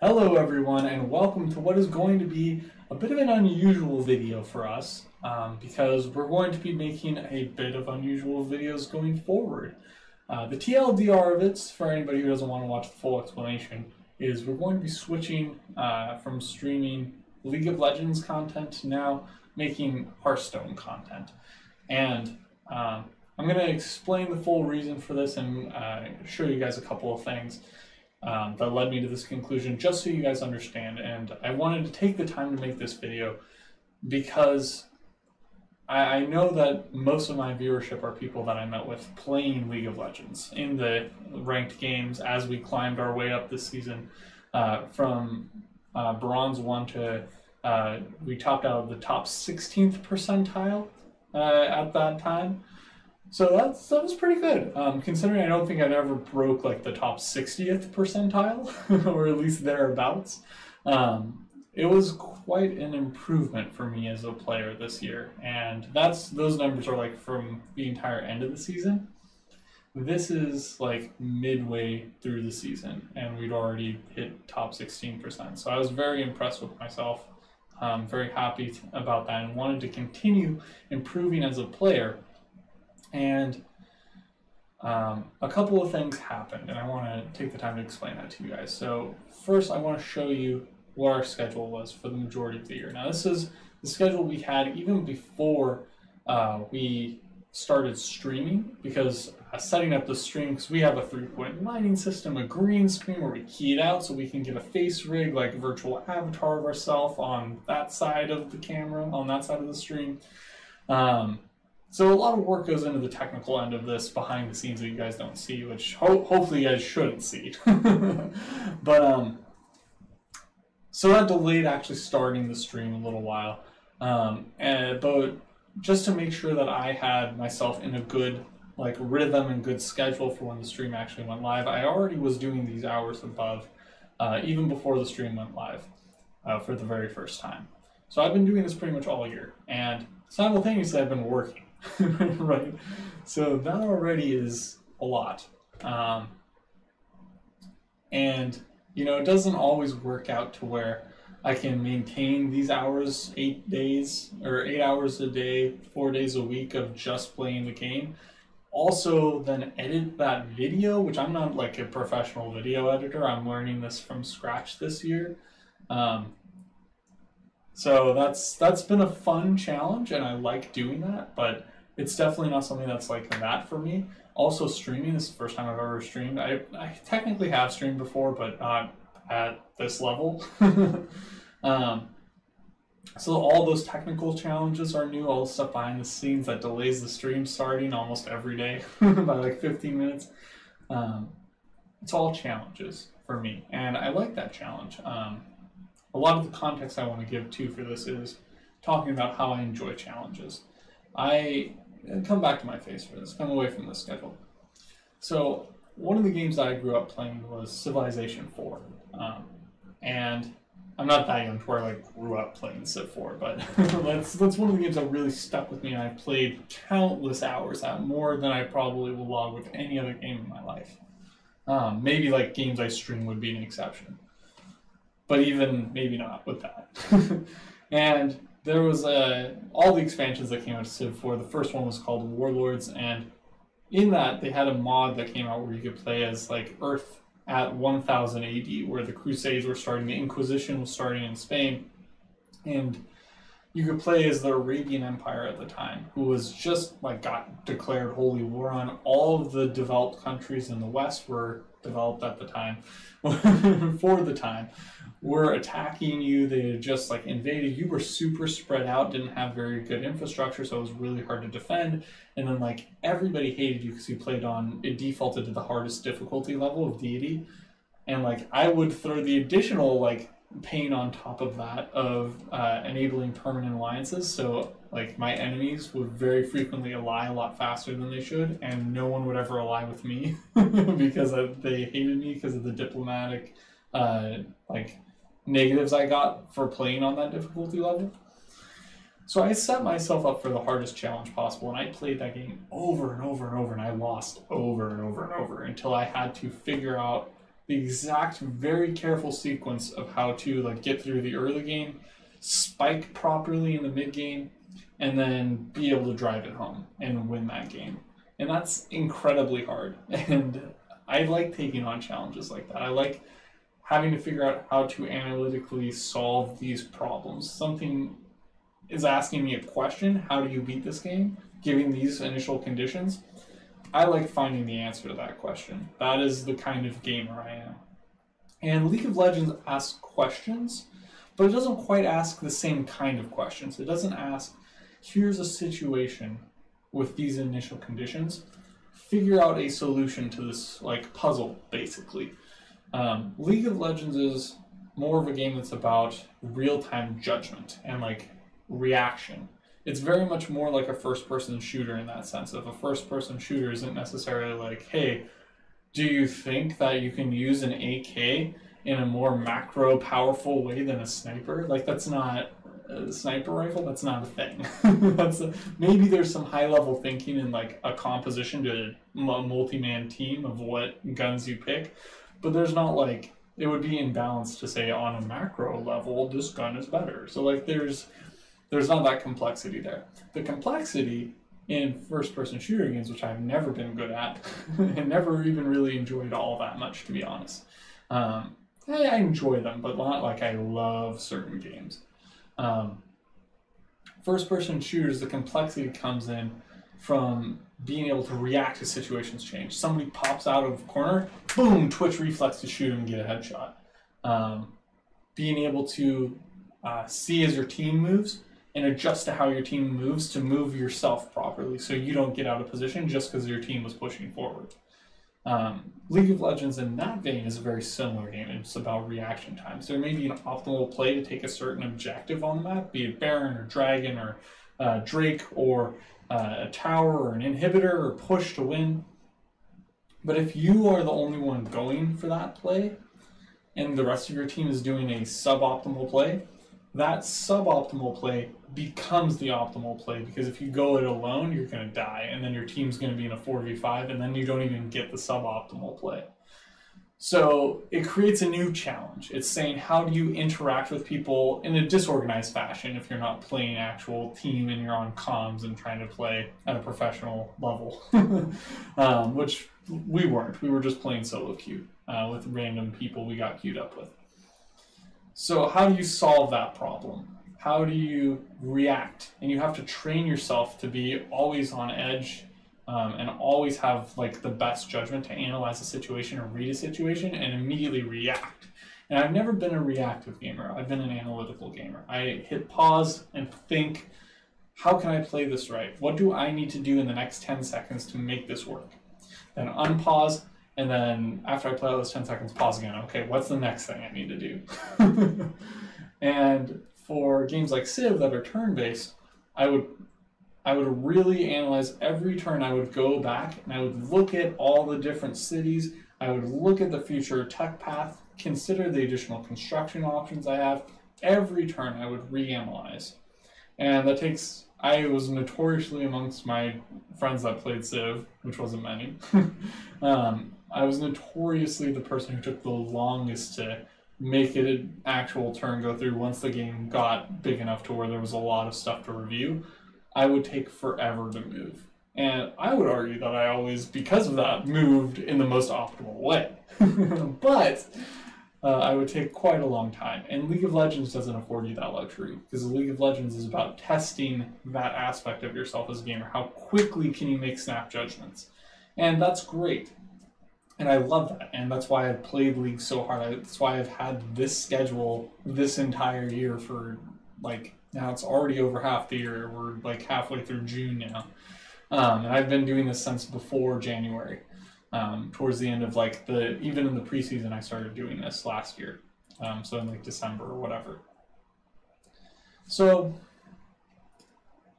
Hello everyone and welcome to what is going to be a bit of an unusual video for us um, because we're going to be making a bit of unusual videos going forward. Uh, the TLDR of it, for anybody who doesn't want to watch the full explanation, is we're going to be switching uh, from streaming League of Legends content to now making Hearthstone content. And um, I'm going to explain the full reason for this and uh, show you guys a couple of things um, that led me to this conclusion, just so you guys understand. And I wanted to take the time to make this video because I, I know that most of my viewership are people that I met with playing League of Legends in the ranked games as we climbed our way up this season uh, from uh, bronze one to uh, we topped out of the top 16th percentile uh, at that time. So that's that was pretty good. Um, considering I don't think I'd ever broke like the top 60th percentile, or at least thereabouts. Um, it was quite an improvement for me as a player this year, and that's those numbers are like from the entire end of the season. This is like midway through the season, and we'd already hit top 16%. So I was very impressed with myself. Very happy about that, and wanted to continue improving as a player and um, a couple of things happened, and I want to take the time to explain that to you guys. So, first, I want to show you what our schedule was for the majority of the year. Now, this is the schedule we had even before uh, we started streaming, because uh, setting up the stream, because we have a three point lighting system, a green screen where we key it out so we can get a face rig, like a virtual avatar of ourselves on that side of the camera, on that side of the stream. Um, so a lot of work goes into the technical end of this behind the scenes that you guys don't see, which ho- hopefully you guys shouldn't see. but um, so that delayed actually starting the stream a little while. Um, and but just to make sure that I had myself in a good like rhythm and good schedule for when the stream actually went live, I already was doing these hours above, uh, even before the stream went live, uh, for the very first time. So I've been doing this pretty much all year, and simultaneously I've been working. right? So that already is a lot. Um, and, you know, it doesn't always work out to where I can maintain these hours, eight days or eight hours a day, four days a week of just playing the game. Also, then edit that video, which I'm not like a professional video editor. I'm learning this from scratch this year. Um, so that's that's been a fun challenge, and I like doing that. But it's definitely not something that's like that for me. Also, streaming this is the first time I've ever streamed. I I technically have streamed before, but not at this level. um, so all those technical challenges are new. All the stuff behind the scenes that delays the stream starting almost every day by like 15 minutes. Um, it's all challenges for me, and I like that challenge. Um, a lot of the context I want to give too for this is talking about how I enjoy challenges. I come back to my face for this. Come away from the schedule. So one of the games that I grew up playing was Civilization 4, um, and I'm not that young to where I like, grew up playing Civ 4, but that's that's one of the games that really stuck with me, and I played countless hours at more than I probably will log with any other game in my life. Um, maybe like games I stream would be an exception but even maybe not with that. and there was uh, all the expansions that came out to Civ 4. The first one was called Warlords, and in that they had a mod that came out where you could play as like Earth at 1000 AD, where the Crusades were starting, the Inquisition was starting in Spain, and you could play as the Arabian Empire at the time, who was just like got declared holy war on. All of the developed countries in the West were developed at the time, for the time, were attacking you. They had just like invaded. You were super spread out, didn't have very good infrastructure, so it was really hard to defend. And then like everybody hated you because you played on it defaulted to the hardest difficulty level of deity. And like I would throw the additional like pain on top of that of uh, enabling permanent alliances. So like my enemies would very frequently ally a lot faster than they should, and no one would ever ally with me because they hated me because of the diplomatic uh, like negatives I got for playing on that difficulty level. So I set myself up for the hardest challenge possible, and I played that game over and over and over, and I lost over and over and over until I had to figure out the exact, very careful sequence of how to like get through the early game, spike properly in the mid game, and then be able to drive it home and win that game. And that's incredibly hard. And I like taking on challenges like that. I like having to figure out how to analytically solve these problems. Something is asking me a question how do you beat this game? Giving these initial conditions. I like finding the answer to that question. That is the kind of gamer I am. And League of Legends asks questions, but it doesn't quite ask the same kind of questions. It doesn't ask, here's a situation with these initial conditions. Figure out a solution to this like puzzle, basically. Um, League of Legends is more of a game that's about real-time judgment and like reaction. It's very much more like a first-person shooter in that sense. If a first-person shooter isn't necessarily like, hey, do you think that you can use an AK in a more macro powerful way than a sniper? Like that's not a sniper rifle. That's not a thing. that's a, maybe there's some high level thinking in like a composition to a multi man team of what guns you pick, but there's not like it would be imbalanced to say on a macro level this gun is better. So like there's there's not that complexity there. The complexity in first person shooter games, which I've never been good at and never even really enjoyed all that much, to be honest. Um, I enjoy them, but not like I love certain games. Um, first person shooters, the complexity comes in from being able to react to situations change. Somebody pops out of a corner, boom, twitch reflex to shoot and get a headshot. Um, being able to uh, see as your team moves and adjust to how your team moves to move yourself properly so you don't get out of position just because your team was pushing forward. Um, League of Legends in that vein is a very similar game. It's about reaction times. There may be an optimal play to take a certain objective on the map, be it Baron or Dragon or uh, Drake or uh, a tower or an inhibitor or push to win. But if you are the only one going for that play and the rest of your team is doing a suboptimal play, that suboptimal play becomes the optimal play because if you go it alone, you're going to die, and then your team's going to be in a 4v5, and then you don't even get the suboptimal play. So it creates a new challenge. It's saying, how do you interact with people in a disorganized fashion if you're not playing actual team and you're on comms and trying to play at a professional level, um, which we weren't. We were just playing solo queue uh, with random people we got queued up with. So how do you solve that problem? How do you react? And you have to train yourself to be always on edge um, and always have like the best judgment to analyze a situation or read a situation and immediately react. And I've never been a reactive gamer. I've been an analytical gamer. I hit pause and think, how can I play this right? What do I need to do in the next 10 seconds to make this work? Then unpause and then after I play those 10 seconds, pause again. Okay, what's the next thing I need to do? and for games like Civ that are turn-based, I would I would really analyze every turn. I would go back and I would look at all the different cities. I would look at the future tech path, consider the additional construction options I have. Every turn I would reanalyze. And that takes I was notoriously amongst my friends that played Civ, which wasn't many. um, I was notoriously the person who took the longest to make it an actual turn go through once the game got big enough to where there was a lot of stuff to review. I would take forever to move. And I would argue that I always, because of that, moved in the most optimal way. but uh, I would take quite a long time. And League of Legends doesn't afford you that luxury because League of Legends is about testing that aspect of yourself as a gamer. How quickly can you make snap judgments? And that's great and I love that, and that's why I've played League so hard. That's why I've had this schedule this entire year for like now it's already over half the year. We're like halfway through June now, um, and I've been doing this since before January. Um, towards the end of like the even in the preseason, I started doing this last year, um, so in like December or whatever. So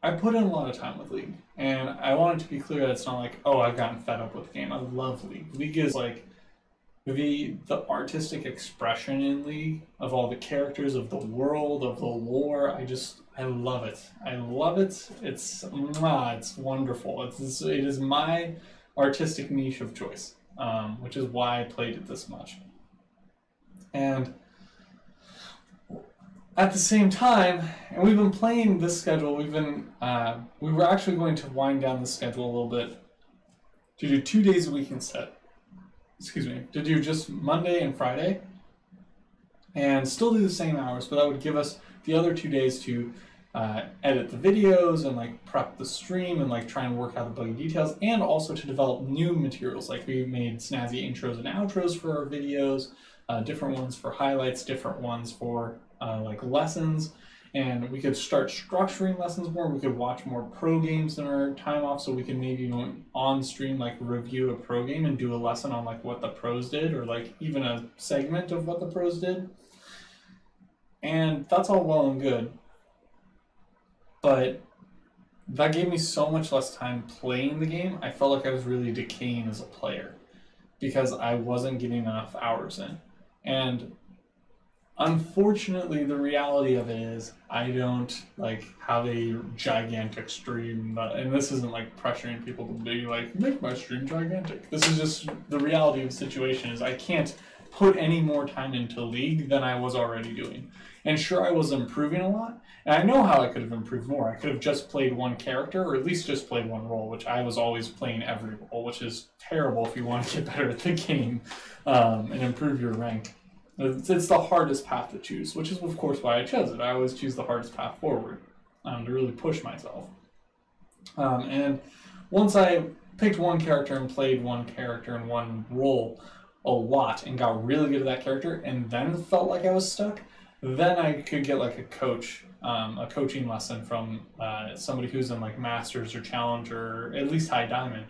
I put in a lot of time with League, and I want it to be clear that it's not like, oh, I've gotten fed up with the game. I love League. League is like the the artistic expression in League of all the characters of the world of the lore. I just I love it. I love it. It's ah, it's wonderful. It's it is my artistic niche of choice, um, which is why I played it this much. And at the same time, and we've been playing this schedule. We've been uh, we were actually going to wind down the schedule a little bit to do two days a week instead. Excuse me, to do just Monday and Friday, and still do the same hours, but that would give us the other two days to uh, edit the videos and like prep the stream and like try and work out the buggy details, and also to develop new materials. Like we made snazzy intros and outros for our videos, uh, different ones for highlights, different ones for uh, like lessons, and we could start structuring lessons more. We could watch more pro games in our time off, so we can maybe on stream like review a pro game and do a lesson on like what the pros did, or like even a segment of what the pros did. And that's all well and good, but that gave me so much less time playing the game. I felt like I was really decaying as a player because I wasn't getting enough hours in. And Unfortunately, the reality of it is I don't like have a gigantic stream, and this isn't like pressuring people to be like make my stream gigantic. This is just the reality of the situation is I can't put any more time into League than I was already doing. And sure, I was improving a lot, and I know how I could have improved more. I could have just played one character, or at least just played one role, which I was always playing every role, which is terrible if you want to get better at the game um, and improve your rank. It's, the hardest path to choose, which is, of course, why I chose it. I always choose the hardest path forward um, to really push myself. Um, and once I picked one character and played one character and one role a lot and got really good at that character and then felt like I was stuck, then I could get like a coach, um, a coaching lesson from uh, somebody who's in like Masters or Challenger, or at least High Diamond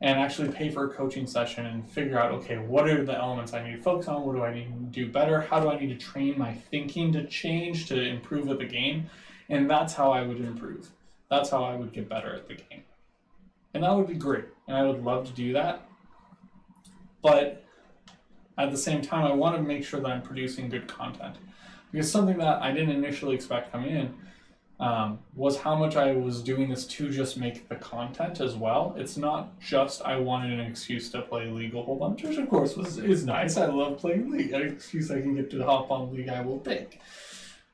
and actually pay for a coaching session and figure out okay what are the elements i need to focus on? What do i need to do better? How do i need to train my thinking to change to improve at the game? And that's how i would improve. That's how i would get better at the game. And that would be great. And i would love to do that. But at the same time i want to make sure that i'm producing good content. Because something that i didn't initially expect coming in um, was how much I was doing this to just make the content as well. It's not just I wanted an excuse to play League a whole bunch, which of course was is nice. I love playing League. An excuse I can get to hop on League, I will take.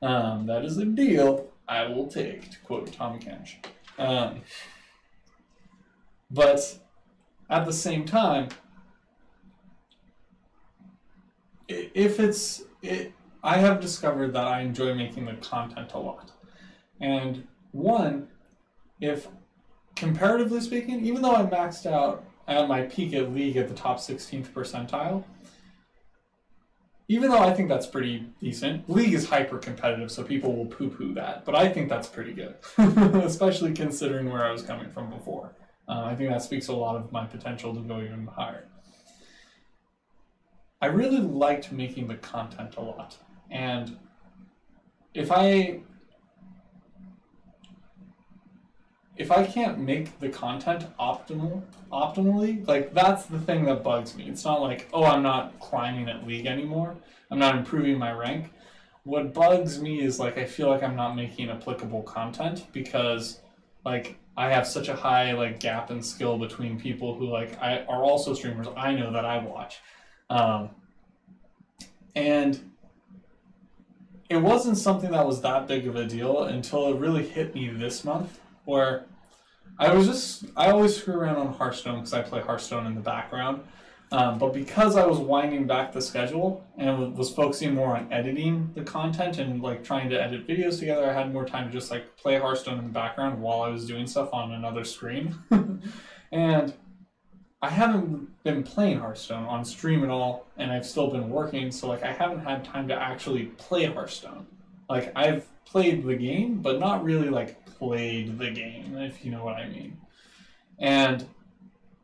Um, that is a deal I will take, to quote Tahm Kench. Um, but at the same time, if it's it, I have discovered that I enjoy making the content a lot. And one, if comparatively speaking, even though I maxed out at my peak at league at the top 16th percentile, even though I think that's pretty decent, league is hyper competitive, so people will poo poo that. But I think that's pretty good, especially considering where I was coming from before. Uh, I think that speaks a lot of my potential to go even higher. I really liked making the content a lot. And if I if I can't make the content optimal optimally, like that's the thing that bugs me. It's not like, oh, I'm not climbing at league anymore. I'm not improving my rank. What bugs me is like I feel like I'm not making applicable content because like I have such a high like gap in skill between people who like I are also streamers I know that I watch. Um, and it wasn't something that was that big of a deal until it really hit me this month where I was just I always screw around on Hearthstone because I play Hearthstone in the background. Um, but because I was winding back the schedule and was focusing more on editing the content and like trying to edit videos together, I had more time to just like play Hearthstone in the background while I was doing stuff on another screen. and I haven't been playing Hearthstone on stream at all, and I've still been working, so like I haven't had time to actually play Hearthstone. Like I've played the game, but not really like played the game, if you know what I mean. And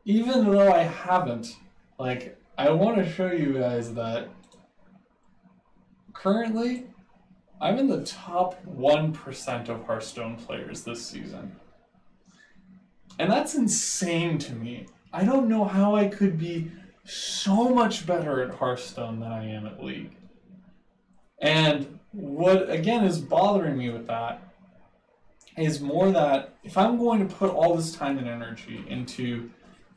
even though I haven't, like, I want to show you guys that currently I'm in the top 1% of Hearthstone players this season. And that's insane to me. I don't know how I could be so much better at Hearthstone than I am at League. And what, again, is bothering me with that is more that if I'm going to put all this time and energy into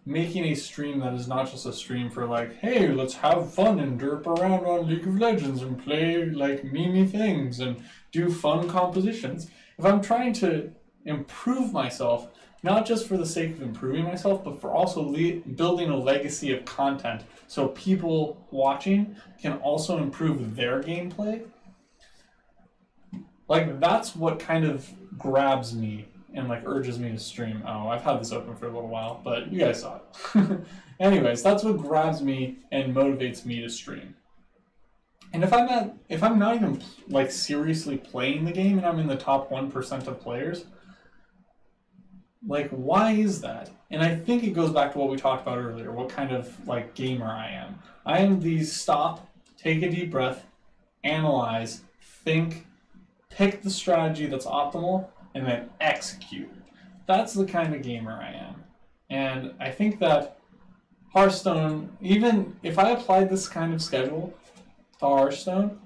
making a stream that is not just a stream for like, hey, let's have fun and derp around on League of Legends and play like memey things and do fun compositions. If I'm trying to improve myself, not just for the sake of improving myself, but for also building a legacy of content so people watching can also improve their gameplay. Like that's what kind of grabs me and like urges me to stream. Oh, I've had this open for a little while, but you guys saw it. Anyways, that's what grabs me and motivates me to stream. And if I'm at, if I'm not even like seriously playing the game and I'm in the top one percent of players, like why is that? And I think it goes back to what we talked about earlier. What kind of like gamer I am? I am the stop, take a deep breath, analyze, think, pick the strategy that's optimal, and then execute. That's the kind of gamer I am. And I think that Hearthstone, even if I applied this kind of schedule to Hearthstone,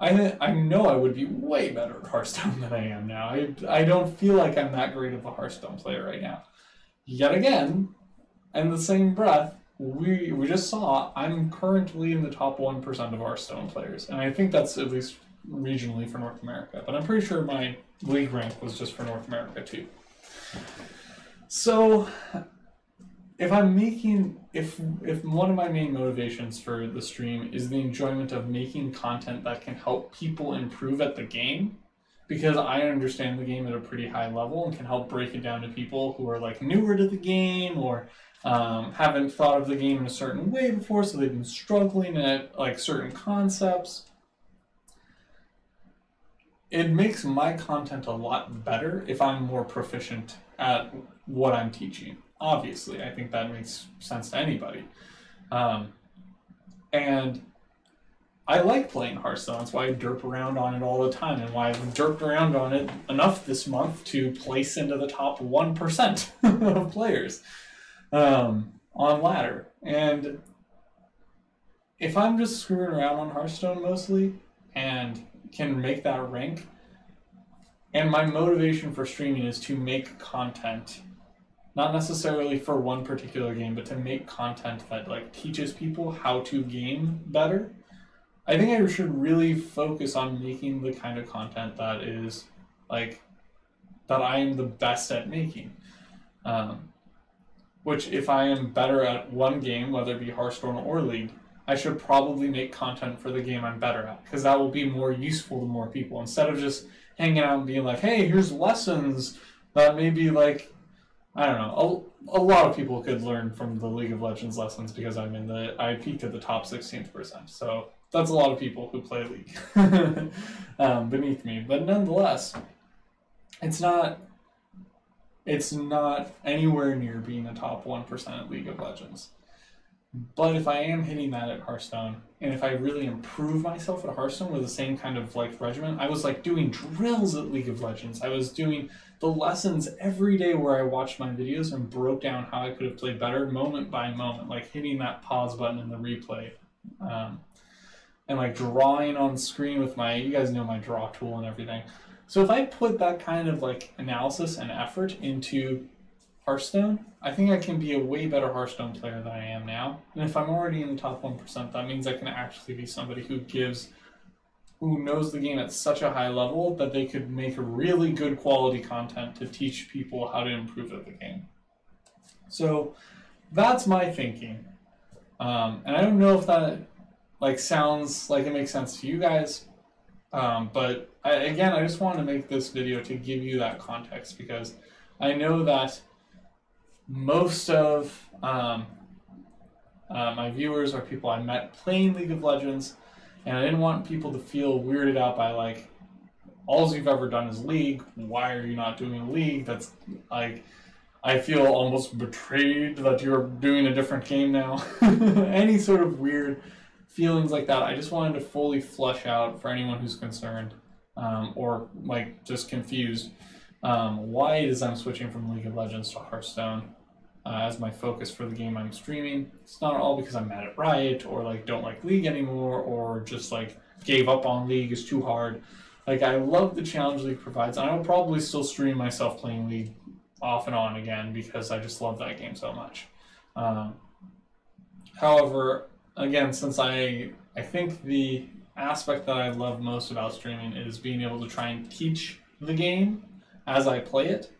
I I know I would be way better at Hearthstone than I am now. I, I don't feel like I'm that great of a Hearthstone player right now. Yet again, in the same breath, we we just saw I'm currently in the top one percent of Hearthstone players, and I think that's at least regionally for North America. But I'm pretty sure my league rank was just for North America too. So if I'm making if if one of my main motivations for the stream is the enjoyment of making content that can help people improve at the game because I understand the game at a pretty high level and can help break it down to people who are like newer to the game or um, haven't thought of the game in a certain way before, so they've been struggling at like certain concepts it makes my content a lot better if I'm more proficient at what I'm teaching. Obviously, I think that makes sense to anybody. Um, and I like playing Hearthstone. That's why I derp around on it all the time, and why I've derped around on it enough this month to place into the top 1% of players um, on ladder. And if I'm just screwing around on Hearthstone mostly, and can make that rank. And my motivation for streaming is to make content, not necessarily for one particular game, but to make content that like teaches people how to game better. I think I should really focus on making the kind of content that is like that I am the best at making. Um, which, if I am better at one game, whether it be Hearthstone or League, I should probably make content for the game I'm better at because that will be more useful to more people instead of just hanging out and being like, hey, here's lessons that maybe like I don't know. A, a lot of people could learn from the League of Legends lessons because I'm in the I peaked at the top 16th percent. So that's a lot of people who play League um, beneath me. But nonetheless, it's not it's not anywhere near being a top one percent at League of Legends. But if I am hitting that at Hearthstone, and if I really improve myself at Hearthstone with the same kind of like regimen, I was like doing drills at League of Legends. I was doing the lessons every day where I watched my videos and broke down how I could have played better moment by moment, like hitting that pause button in the replay. Um, and like drawing on screen with my, you guys know my draw tool and everything. So if I put that kind of like analysis and effort into Hearthstone, I think I can be a way better Hearthstone player than I am now. And if I'm already in the top 1%, that means I can actually be somebody who gives, who knows the game at such a high level that they could make really good quality content to teach people how to improve at the game. So that's my thinking. Um, and I don't know if that like sounds like it makes sense to you guys. Um, but I, again, I just wanted to make this video to give you that context because I know that most of um, uh, my viewers are people I met playing League of Legends, and I didn't want people to feel weirded out by like, all you've ever done is League. Why are you not doing League? That's like, I feel almost betrayed that you're doing a different game now. Any sort of weird feelings like that, I just wanted to fully flush out for anyone who's concerned um, or like just confused um, why it is I'm switching from League of Legends to Hearthstone uh, as my focus for the game I'm streaming. It's not all because I'm mad at Riot or like don't like League anymore or just like gave up on League is too hard. Like I love the challenge League provides, and I'll probably still stream myself playing League off and on again because I just love that game so much. Um, however, again, since I I think the aspect that I love most about streaming is being able to try and teach the game as I play it.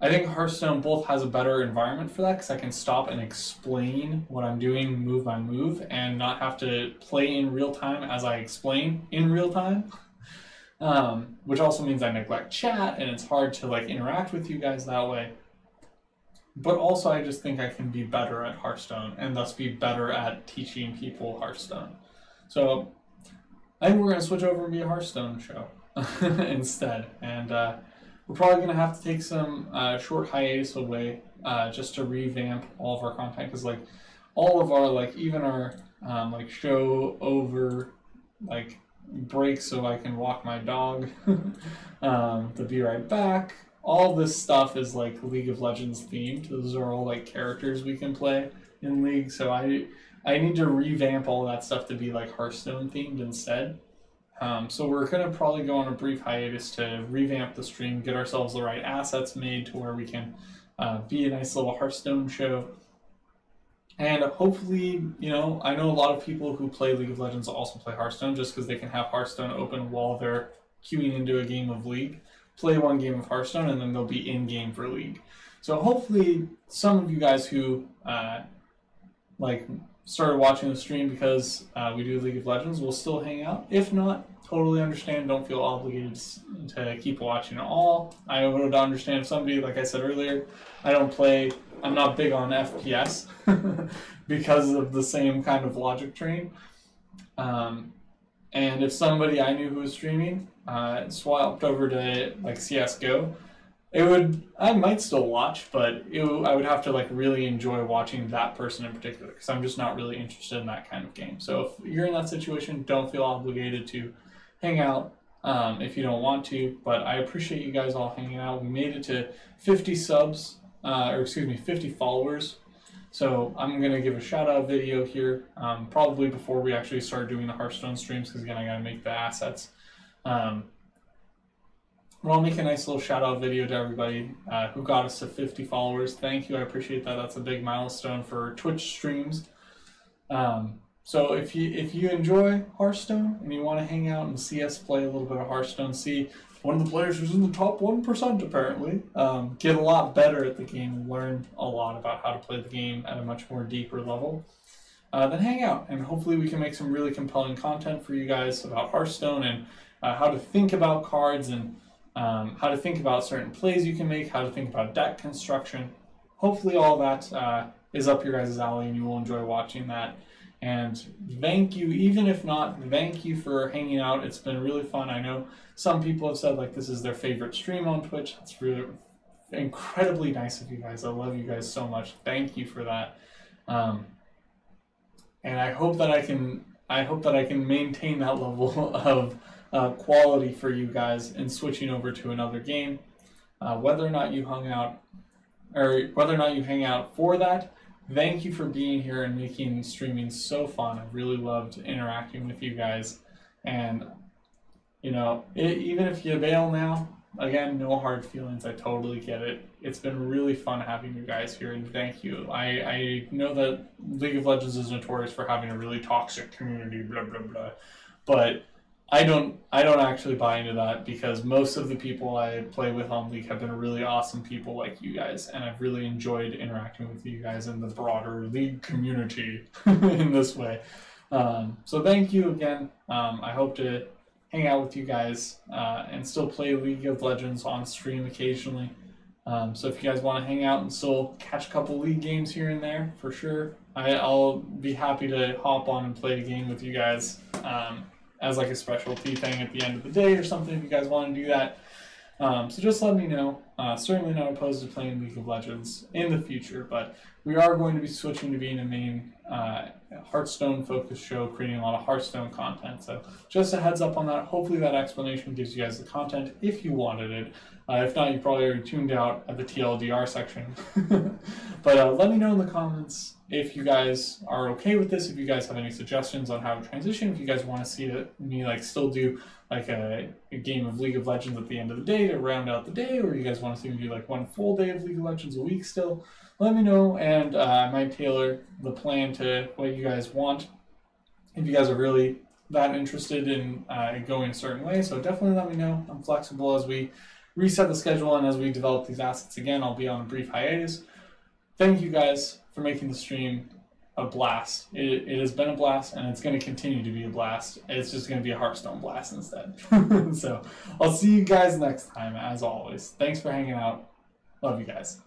I think Hearthstone both has a better environment for that because I can stop and explain what I'm doing move by move and not have to play in real time as I explain in real time. Um, which also means I neglect chat and it's hard to like interact with you guys that way. But also, I just think I can be better at Hearthstone and thus be better at teaching people Hearthstone. So I think we're going to switch over and be a Hearthstone show instead. And uh, we're probably going to have to take some uh, short hiatus away uh, just to revamp all of our content because, like, all of our, like, even our, um, like, show over, like, breaks so I can walk my dog, um, to be right back. All this stuff is like League of Legends themed. Those are all like characters we can play in League. So I I need to revamp all that stuff to be like Hearthstone themed instead. Um, so we're gonna probably go on a brief hiatus to revamp the stream, get ourselves the right assets made to where we can uh, be a nice little Hearthstone show. And hopefully, you know, I know a lot of people who play League of Legends also play Hearthstone just because they can have Hearthstone open while they're queuing into a game of League, play one game of Hearthstone, and then they'll be in game for League. So hopefully, some of you guys who uh, like started watching the stream because uh, we do League of Legends We'll still hang out. If not, totally understand. Don't feel obligated to keep watching at all. I would understand if somebody, like I said earlier, I don't play. I'm not big on FPS because of the same kind of logic train. Um, and if somebody I knew who was streaming uh, swapped over to like CS:GO, it would I might still watch, but it, I would have to like really enjoy watching that person in particular because I'm just not really interested in that kind of game. So if you're in that situation, don't feel obligated to hang out um, if you don't want to. But I appreciate you guys all hanging out. We made it to 50 subs, uh, or excuse me, 50 followers. So I'm gonna give a shout out video here, um, probably before we actually start doing the Hearthstone streams, because again I gotta make the assets. Um, well, I'll make a nice little shout out video to everybody uh, who got us to 50 followers. Thank you, I appreciate that. That's a big milestone for Twitch streams. Um, so if you if you enjoy Hearthstone and you want to hang out and see us play a little bit of Hearthstone, see one of the players who's in the top one percent apparently, um, get a lot better at the game learn a lot about how to play the game at a much more deeper level. Uh, then hang out and hopefully we can make some really compelling content for you guys about Hearthstone and uh, how to think about cards and um, how to think about certain plays you can make, how to think about deck construction. Hopefully, all that uh, is up your guys' alley and you will enjoy watching that. And thank you, even if not, thank you for hanging out. It's been really fun. I know some people have said like this is their favorite stream on Twitch. It's really incredibly nice of you guys. I love you guys so much. Thank you for that. Um, and I hope that I can I hope that I can maintain that level of uh, quality for you guys in switching over to another game. Uh, whether or not you hung out, or whether or not you hang out for that, thank you for being here and making streaming so fun. I've really loved interacting with you guys. And, you know, it, even if you bail now, again, no hard feelings. I totally get it. It's been really fun having you guys here, and thank you. I, I know that League of Legends is notorious for having a really toxic community, blah, blah, blah. But I don't I don't actually buy into that because most of the people I play with on League have been really awesome people like you guys, and I've really enjoyed interacting with you guys in the broader League community in this way. Um, so thank you again. Um, I hope to hang out with you guys uh, and still play League of Legends on stream occasionally. Um, so if you guys want to hang out and still catch a couple League games here and there, for sure, I, I'll be happy to hop on and play a game with you guys. Um, as like a specialty thing at the end of the day or something if you guys want to do that. Um, so just let me know. Uh, certainly not opposed to playing League of Legends in the future, but we are going to be switching to being a main uh, Hearthstone focused show, creating a lot of Hearthstone content. So just a heads up on that. Hopefully that explanation gives you guys the content if you wanted it. Uh, if not, you probably already tuned out at the TLDR section. but uh, let me know in the comments if you guys are okay with this, if you guys have any suggestions on how to transition, if you guys want to see me like still do like a, a, game of League of Legends at the end of the day to round out the day, or you guys want to see me do like one full day of League of Legends a week still, let me know, and uh, I might tailor the plan to what you guys want. If you guys are really that interested in uh, going a certain way, so definitely let me know. I'm flexible as we reset the schedule and as we develop these assets again. I'll be on a brief hiatus. Thank you guys for making the stream a blast. It, it has been a blast and it's going to continue to be a blast. It's just going to be a Hearthstone blast instead. so I'll see you guys next time, as always. Thanks for hanging out. Love you guys.